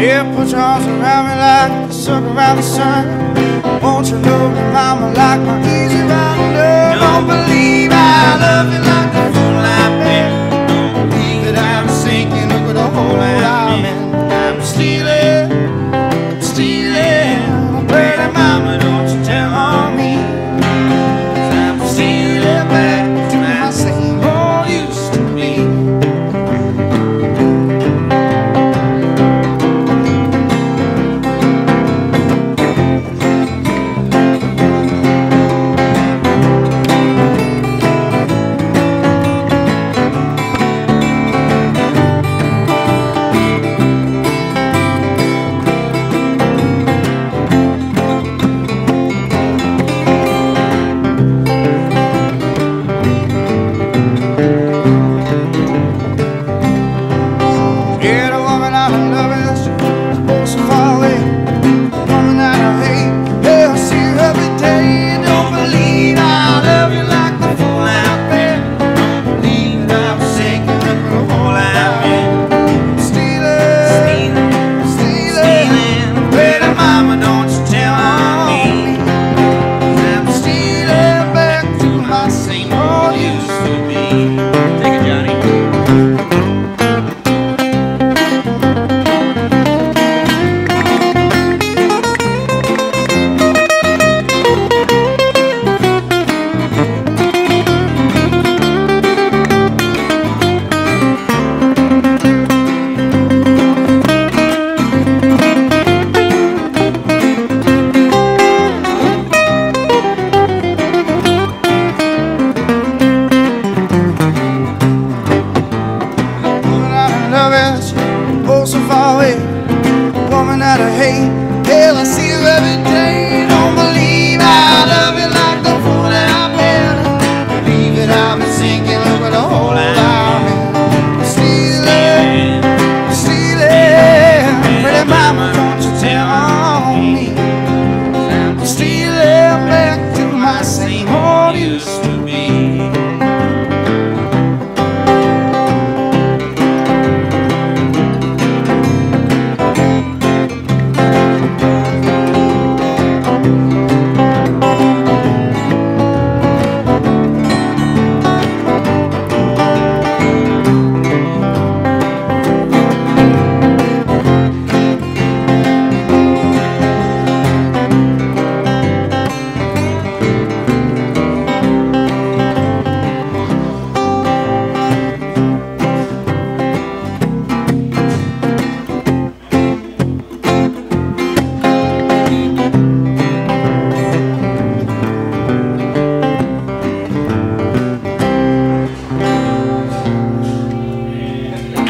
Yeah, put your arms around me like the circle around the sun. Won't you look at mama like my easy rider? Don't believe I love you like a fool I've been. Don't believe that I'm sinking. Look the hole that I'm in.